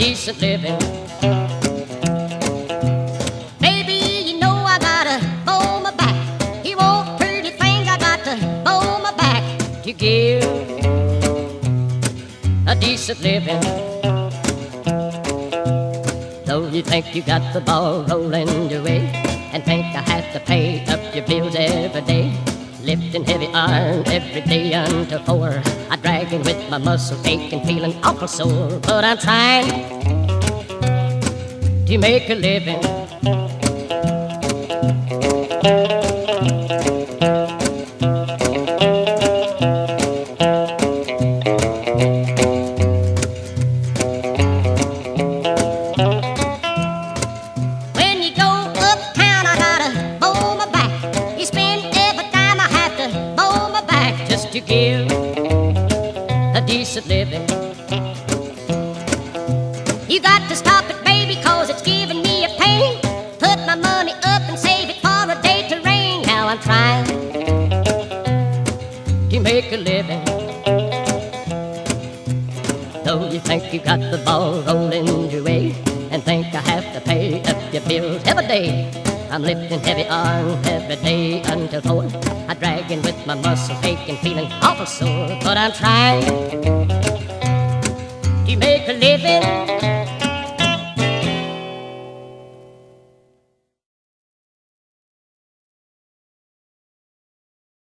decent living. Baby, you know I gotta bow my back. Want pretty I got to bow my back to give decent living. Though you think you got the ball rolling your way and think I have to pay up your bills every day. Lifting heavy iron every day until four. I drag in with my muscles aching, feeling awful sore. But I'm trying to make a living. To give a decent living. You got to stop it, baby, cause it's giving me a pain. Put my money up and save it for a day to rain. Now I'm trying to make a living. Though you think you got the ball rolling your way and think I have to pay up your bills every day. I'm lifting heavy arms every day until four. I drag in with my muscles aching, feeling awful sore, but I'm trying to make a living.